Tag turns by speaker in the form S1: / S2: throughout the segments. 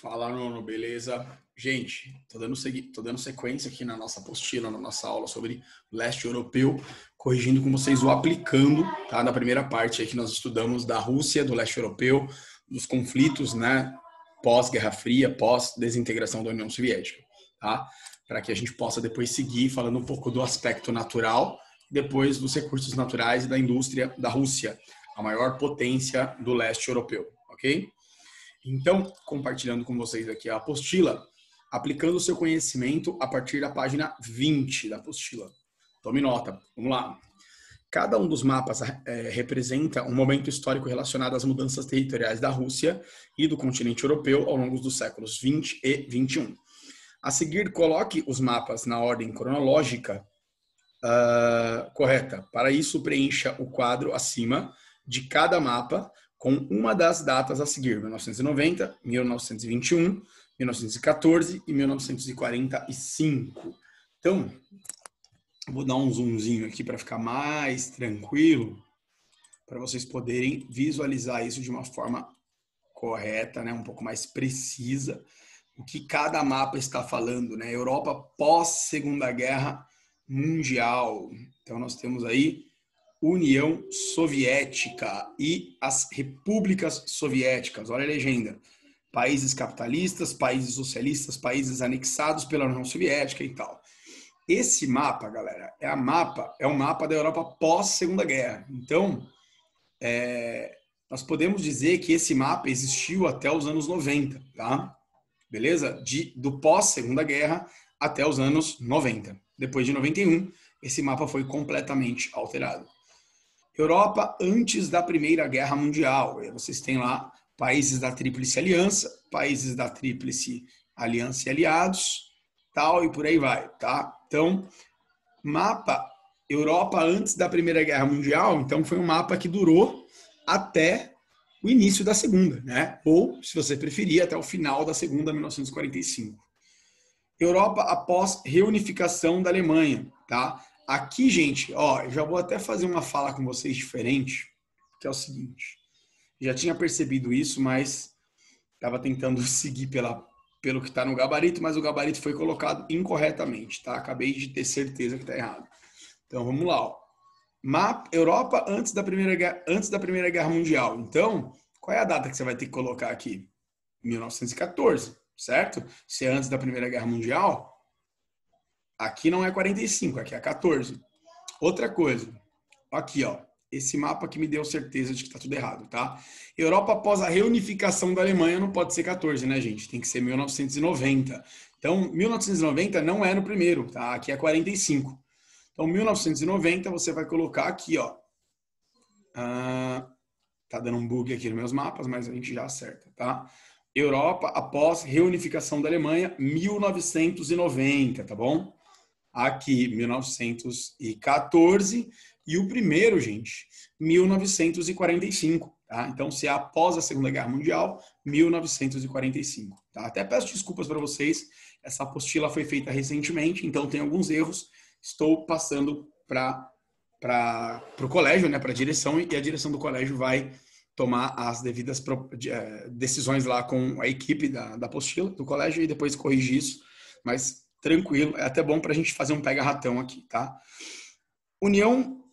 S1: Fala, Nono, beleza? Gente, tô dando, tô dando sequência aqui na nossa apostila, na nossa aula sobre leste europeu, corrigindo com vocês o aplicando, tá? Na primeira parte aí que nós estudamos da Rússia, do leste europeu, dos conflitos, né? Pós-Guerra Fria, pós-desintegração da União Soviética, tá? Para que a gente possa depois seguir falando um pouco do aspecto natural, depois dos recursos naturais e da indústria da Rússia, a maior potência do leste europeu, ok? Então, compartilhando com vocês aqui a apostila, aplicando o seu conhecimento a partir da página 20 da apostila. Tome nota, vamos lá. Cada um dos mapas é, representa um momento histórico relacionado às mudanças territoriais da Rússia e do continente europeu ao longo dos séculos 20 e 21. A seguir, coloque os mapas na ordem cronológica uh, correta. Para isso, preencha o quadro acima de cada mapa com uma das datas a seguir, 1990, 1921, 1914 e 1945. Então, vou dar um zoomzinho aqui para ficar mais tranquilo, para vocês poderem visualizar isso de uma forma correta, né, um pouco mais precisa, o que cada mapa está falando, né? Europa pós Segunda Guerra Mundial. Então nós temos aí União Soviética e as repúblicas soviéticas. Olha a legenda. Países capitalistas, países socialistas, países anexados pela União Soviética e tal. Esse mapa, galera, é a mapa, é o mapa da Europa pós Segunda Guerra. Então, é, nós podemos dizer que esse mapa existiu até os anos 90, tá? Beleza? De, do pós Segunda Guerra até os anos 90. Depois de 91, esse mapa foi completamente alterado. Europa antes da Primeira Guerra Mundial. Vocês têm lá países da Tríplice Aliança, países da Tríplice Aliança e aliados, tal e por aí vai, tá? Então, mapa Europa antes da Primeira Guerra Mundial, então foi um mapa que durou até o início da Segunda, né? Ou, se você preferir, até o final da Segunda, 1945. Europa após reunificação da Alemanha, tá? Aqui, gente, ó, já vou até fazer uma fala com vocês diferente, que é o seguinte. Já tinha percebido isso, mas estava tentando seguir pela, pelo que está no gabarito, mas o gabarito foi colocado incorretamente, tá? Acabei de ter certeza que está errado. Então, vamos lá, ó. Mapa, Europa antes da, primeira, antes da Primeira Guerra Mundial. Então, qual é a data que você vai ter que colocar aqui? 1914, certo? Se é antes da Primeira Guerra Mundial, Aqui não é 45, aqui é 14. Outra coisa, aqui ó, esse mapa que me deu certeza de que está tudo errado, tá? Europa após a reunificação da Alemanha não pode ser 14, né, gente? Tem que ser 1990. Então, 1990 não é no primeiro, tá? Aqui é 45. Então, 1990 você vai colocar aqui, ó. Ah, tá dando um bug aqui nos meus mapas, mas a gente já acerta, tá? Europa após reunificação da Alemanha, 1990, tá bom? Aqui 1914 e o primeiro, gente, 1945, tá? Então, se é após a Segunda Guerra Mundial, 1945, tá? Até peço desculpas para vocês, essa apostila foi feita recentemente, então tem alguns erros. Estou passando para para o colégio, né, para a direção, e a direção do colégio vai tomar as devidas eh, decisões lá com a equipe da, da apostila do colégio e depois corrigir isso. Mas tranquilo. É até bom para a gente fazer um pega-ratão aqui, tá? União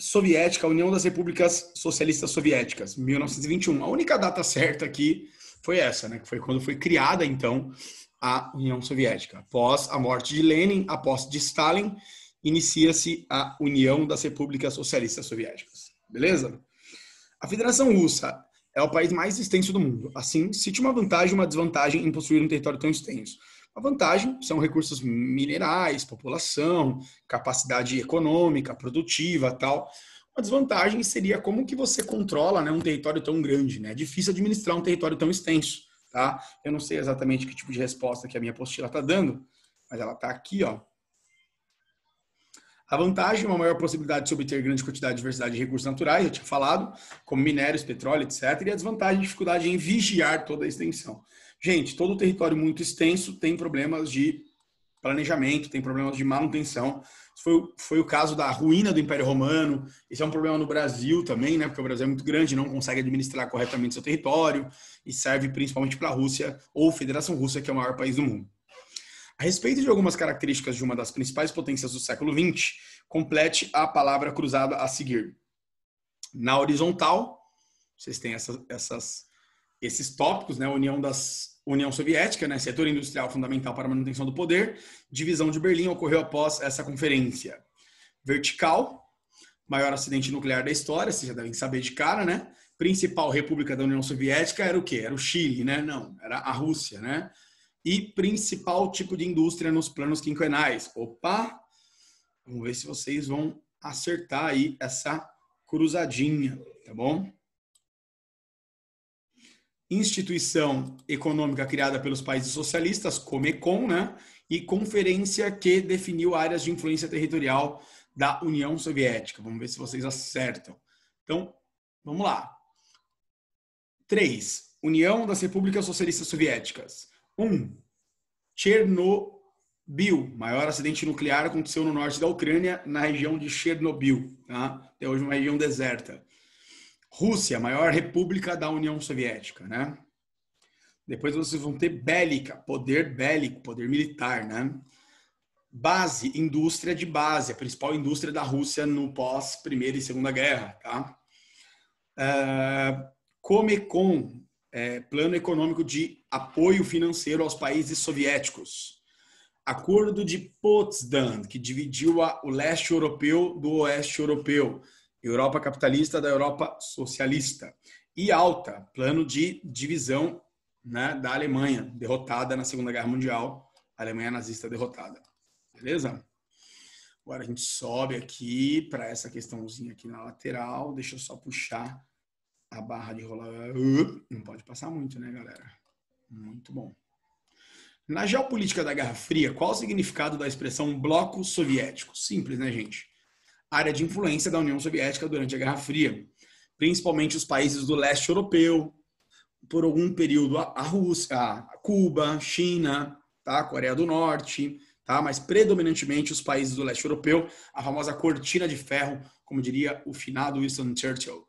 S1: Soviética, União das Repúblicas Socialistas Soviéticas, 1921. A única data certa aqui foi essa, né? Que foi quando foi criada, então, a União Soviética. Após a morte de Lenin, após de Stalin, inicia-se a União das Repúblicas Socialistas Soviéticas. Beleza? A Federação Russa é o país mais extenso do mundo. Assim, cite uma vantagem e uma desvantagem em possuir um território tão extenso. A vantagem são recursos minerais, população, capacidade econômica, produtiva, tal. A desvantagem seria como que você controla né, um território tão grande, né? É difícil administrar um território tão extenso, tá? Eu não sei exatamente que tipo de resposta que a minha apostila está dando, mas ela está aqui, ó. A vantagem é uma maior possibilidade de obter grande quantidade de diversidade de recursos naturais, eu tinha falado, como minérios, petróleo, etc. E a desvantagem, dificuldade em vigiar toda a extensão. Gente, todo território muito extenso tem problemas de planejamento, tem problemas de manutenção. Foi, foi o caso da ruína do Império Romano. Esse é um problema no Brasil também, né? Porque o Brasil é muito grande, não consegue administrar corretamente seu território e serve principalmente para a Rússia ou Federação Russa, que é o maior país do mundo. A respeito de algumas características de uma das principais potências do século XX, complete a palavra cruzada a seguir. Na horizontal, vocês têm essas, essas, esses tópicos, né? União das União Soviética, né? Setor industrial fundamental para a manutenção do poder. Divisão de Berlim ocorreu após essa conferência. Vertical, maior acidente nuclear da história, vocês já devem saber de cara, né? Principal república da União Soviética era o quê? Era o Chile, né? Não, era a Rússia, né? E principal tipo de indústria nos planos quinquenais. Opa! Vamos ver se vocês vão acertar aí essa cruzadinha, tá bom? Instituição econômica criada pelos países socialistas, Comecon, né? E conferência que definiu áreas de influência territorial da União Soviética. Vamos ver se vocês acertam. Então, vamos lá. 3. União das Repúblicas Socialistas Soviéticas. 1. Um, Chernobyl, maior acidente nuclear aconteceu no norte da Ucrânia, na região de Chernobyl, tá? É hoje uma região deserta. Rússia, maior república da União Soviética, né? Depois vocês vão ter bélica, poder bélico, poder militar, né? Base, indústria de base, a principal indústria da Rússia no pós Primeira e Segunda Guerra, tá? Uh, Comecon, é, plano econômico de apoio financeiro aos países soviéticos. Acordo de Potsdam, que dividiu a, o leste europeu do oeste europeu. Europa capitalista da Europa socialista. E alta, plano de divisão né, da Alemanha, derrotada na Segunda Guerra Mundial. A Alemanha nazista derrotada. Beleza? Agora a gente sobe aqui para essa questãozinha aqui na lateral. Deixa eu só puxar a barra de rolar. Não pode passar muito, né, galera? Muito bom. Na geopolítica da Guerra Fria, qual o significado da expressão bloco soviético? Simples, né, gente? Área de influência da União Soviética durante a Guerra Fria, principalmente os países do leste europeu, por algum período a Rússia, a Cuba, China, tá? Coreia do Norte, tá? Mas predominantemente os países do leste europeu, a famosa cortina de ferro, como diria o finado Winston Churchill.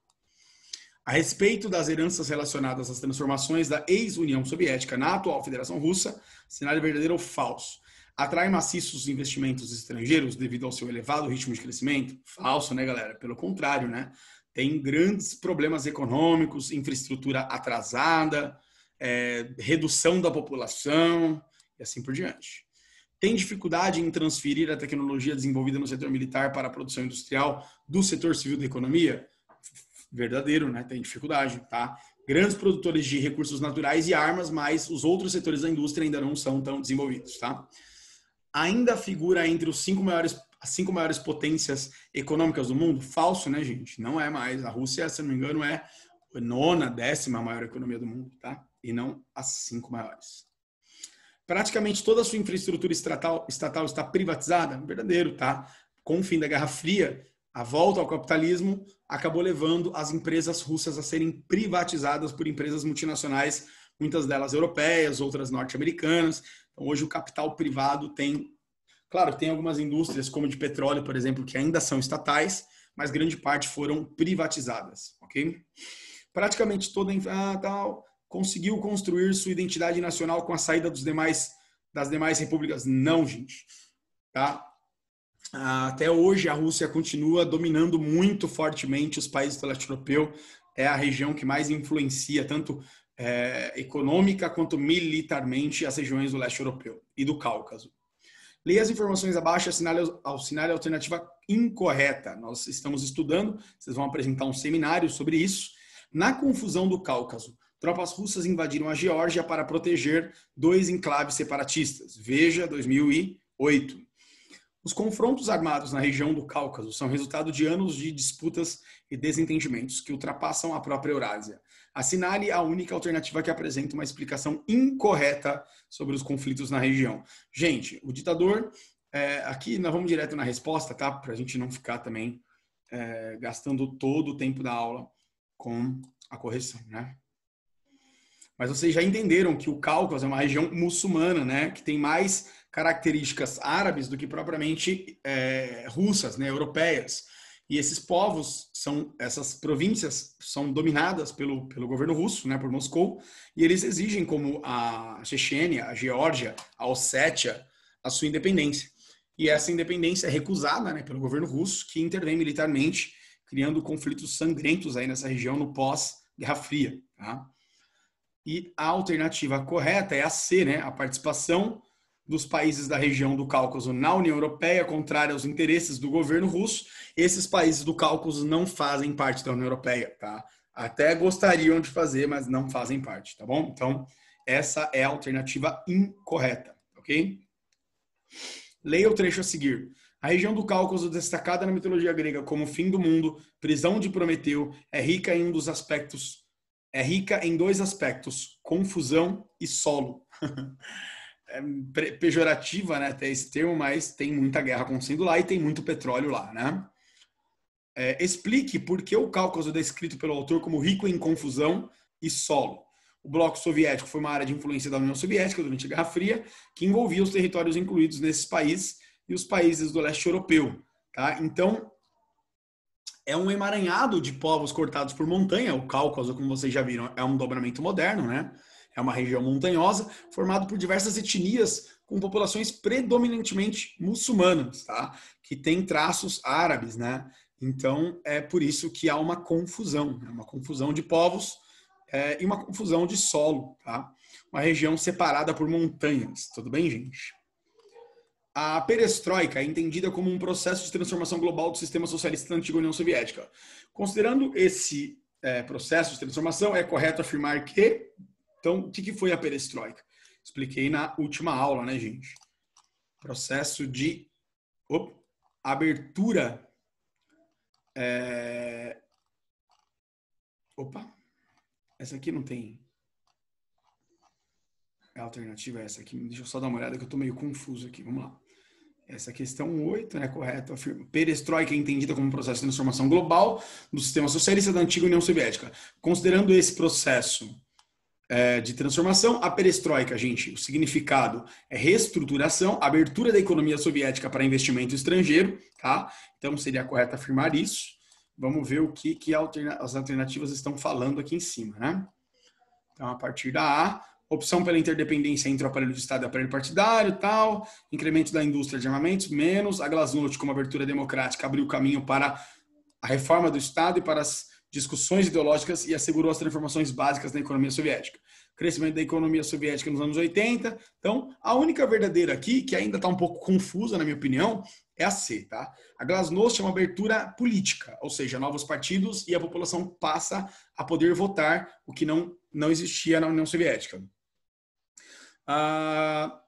S1: A respeito das heranças relacionadas às transformações da ex-União Soviética na atual Federação Russa, cenário verdadeiro ou falso? Atrai maciços investimentos estrangeiros devido ao seu elevado ritmo de crescimento? Falso, né, galera? Pelo contrário, né? Tem grandes problemas econômicos, infraestrutura atrasada, é, redução da população e assim por diante. Tem dificuldade em transferir a tecnologia desenvolvida no setor militar para a produção industrial do setor civil da economia? verdadeiro, né? Tem dificuldade, tá? Grandes produtores de recursos naturais e armas, mas os outros setores da indústria ainda não são tão desenvolvidos, tá? Ainda figura entre os cinco maiores as cinco maiores potências econômicas do mundo? Falso, né, gente? Não é mais. A Rússia, se não me engano, é a nona, décima maior economia do mundo, tá? E não as cinco maiores. Praticamente toda a sua infraestrutura estatal, estatal está privatizada? Verdadeiro, tá? Com o fim da Guerra Fria, a volta ao capitalismo acabou levando as empresas russas a serem privatizadas por empresas multinacionais, muitas delas europeias, outras norte-americanas. Então, hoje o capital privado tem, claro, tem algumas indústrias como de petróleo, por exemplo, que ainda são estatais, mas grande parte foram privatizadas, ok? Praticamente toda a tal conseguiu construir sua identidade nacional com a saída dos demais das demais repúblicas. Não, gente, tá? Até hoje, a Rússia continua dominando muito fortemente os países do leste europeu. É a região que mais influencia, tanto é, econômica quanto militarmente, as regiões do leste europeu e do Cáucaso. Leia as informações abaixo, assinale, assinale a alternativa incorreta. Nós estamos estudando, vocês vão apresentar um seminário sobre isso. Na confusão do Cáucaso, tropas russas invadiram a Geórgia para proteger dois enclaves separatistas. Veja 2008. Os confrontos armados na região do Cáucaso são resultado de anos de disputas e desentendimentos que ultrapassam a própria Eurásia. Assinale a única alternativa que apresenta uma explicação incorreta sobre os conflitos na região. Gente, o ditador, é, aqui nós vamos direto na resposta, tá? Para a gente não ficar também é, gastando todo o tempo da aula com a correção, né? Mas vocês já entenderam que o Cáucaso é uma região muçulmana, né? Que tem mais características árabes do que propriamente é, russas, né, europeias. E esses povos são, essas províncias são dominadas pelo, pelo governo russo, né, por Moscou, e eles exigem, como a Chechênia, a Geórgia, a Ossétia, a sua independência. E essa independência é recusada né, pelo governo russo, que intervém militarmente, criando conflitos sangrentos aí nessa região no pós-Guerra Fria. Tá? E a alternativa correta é a C, né, a participação dos países da região do Cáucaso na União Europeia, contrária aos interesses do governo russo. Esses países do Cáucaso não fazem parte da União Europeia, tá? Até gostariam de fazer, mas não fazem parte, tá bom? Então, essa é a alternativa incorreta, ok? Leia o trecho a seguir. A região do Cáucaso, destacada na mitologia grega como fim do mundo, prisão de Prometeu, é rica em um dos aspectos, é rica em dois aspectos: confusão e solo. é pejorativa, né, até esse termo, mas tem muita guerra acontecendo lá e tem muito petróleo lá, né? É, explique por que o Cáucaso é descrito pelo autor como rico em confusão e solo. O bloco soviético foi uma área de influência da União Soviética durante a Guerra Fria, que envolvia os territórios incluídos nesses países e os países do leste europeu. Tá? Então, é um emaranhado de povos cortados por montanha. O Cáucaso, como vocês já viram, é um dobramento moderno, né? É uma região montanhosa formada por diversas etnias com populações predominantemente muçulmanas, tá? Que tem traços árabes, né? Então é por isso que há uma confusão, né? uma confusão de povos é, e uma confusão de solo, tá? Uma região separada por montanhas. Tudo bem, gente? A perestroika é entendida como um processo de transformação global do sistema socialista da antiga União Soviética. Considerando esse é, processo de transformação, é correto afirmar que então, o que foi a perestroika? Expliquei na última aula, né, gente? Processo de op, abertura. É... Opa, essa aqui não tem. A alternativa é essa aqui. Deixa eu só dar uma olhada que eu estou meio confuso aqui. Vamos lá. Essa questão 8, né, correto, afirma. Perestroika é entendida como um processo de transformação global do sistema socialista da antiga União Soviética. Considerando esse processo de transformação. A perestroika, gente, o significado é reestruturação, abertura da economia soviética para investimento estrangeiro, tá? Então seria correto afirmar isso. Vamos ver o que, que as alternativas estão falando aqui em cima, né? Então, a partir da A, opção pela interdependência entre o aparelho de Estado e o aparelho partidário, tal, incremento da indústria de armamentos, menos, a Glasnost como abertura democrática abriu caminho para a reforma do Estado e para as discussões ideológicas e assegurou as transformações básicas na economia soviética. Crescimento da economia soviética nos anos 80. Então, a única verdadeira aqui, que ainda está um pouco confusa, na minha opinião, é a C, tá? A Glasnost é uma abertura política, ou seja, novos partidos e a população passa a poder votar, o que não, não existia na União Soviética. A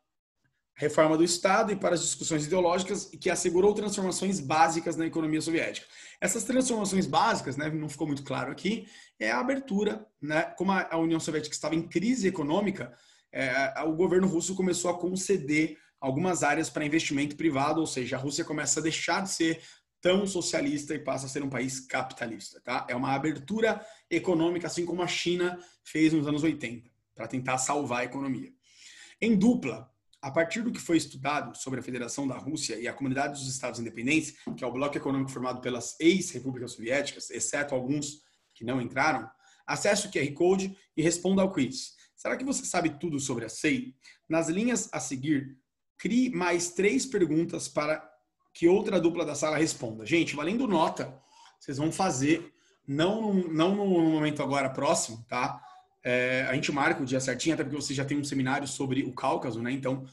S1: reforma do Estado e para as discussões ideológicas que assegurou transformações básicas na economia soviética. Essas transformações básicas, né, não ficou muito claro aqui, é a abertura, né, como a União Soviética estava em crise econômica, é, o governo russo começou a conceder algumas áreas para investimento privado, ou seja, a Rússia começa a deixar de ser tão socialista e passa a ser um país capitalista, tá? É uma abertura econômica, assim como a China fez nos anos 80, para tentar salvar a economia. Em dupla, a partir do que foi estudado sobre a Federação da Rússia e a Comunidade dos Estados Independentes, que é o bloco econômico formado pelas ex-repúblicas soviéticas, exceto alguns que não entraram, acesse o QR Code e responda ao quiz. Será que você sabe tudo sobre a SEI? Nas linhas a seguir, crie mais três perguntas para que outra dupla da sala responda. Gente, valendo nota, vocês vão fazer, não, não no momento agora próximo, tá? É, a gente marca o dia certinho, até porque você já tem um seminário sobre o Cáucaso, né? Então,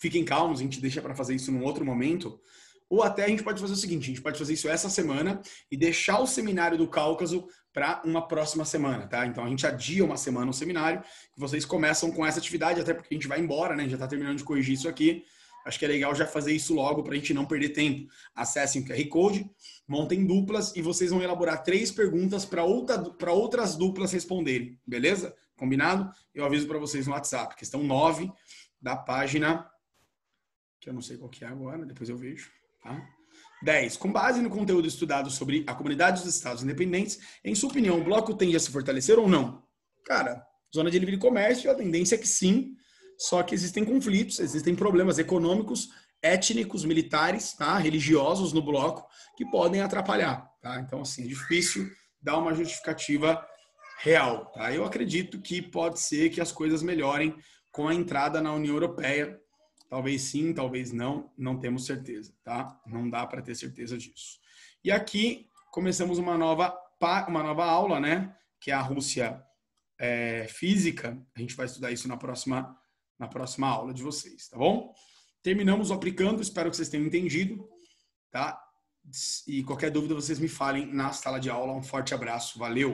S1: fiquem calmos, a gente deixa para fazer isso num outro momento. Ou até a gente pode fazer o seguinte: a gente pode fazer isso essa semana e deixar o seminário do Cáucaso para uma próxima semana, tá? Então a gente adia uma semana o seminário e vocês começam com essa atividade, até porque a gente vai embora, né? Já está terminando de corrigir isso aqui. Acho que é legal já fazer isso logo para a gente não perder tempo. Acessem o QR Code, montem duplas e vocês vão elaborar três perguntas para outra, outras duplas responderem, beleza? Combinado? Eu aviso para vocês no WhatsApp, questão 9 da página, que eu não sei qual que é agora, depois eu vejo, tá? 10. Com base no conteúdo estudado sobre a comunidade dos Estados Independentes, em sua opinião, o bloco tende a se fortalecer ou não? Cara, zona de livre comércio, a tendência é que sim, só que existem conflitos, existem problemas econômicos, étnicos, militares, tá? religiosos no bloco, que podem atrapalhar. Tá? Então, assim, é difícil dar uma justificativa real. Tá? Eu acredito que pode ser que as coisas melhorem com a entrada na União Europeia. Talvez sim, talvez não, não temos certeza, tá? Não dá para ter certeza disso. E aqui começamos uma nova, uma nova aula, né? Que é a Rússia é, física. A gente vai estudar isso na próxima, na próxima aula de vocês, tá bom? Terminamos aplicando, espero que vocês tenham entendido, tá? E qualquer dúvida vocês me falem na sala de aula. Um forte abraço, valeu!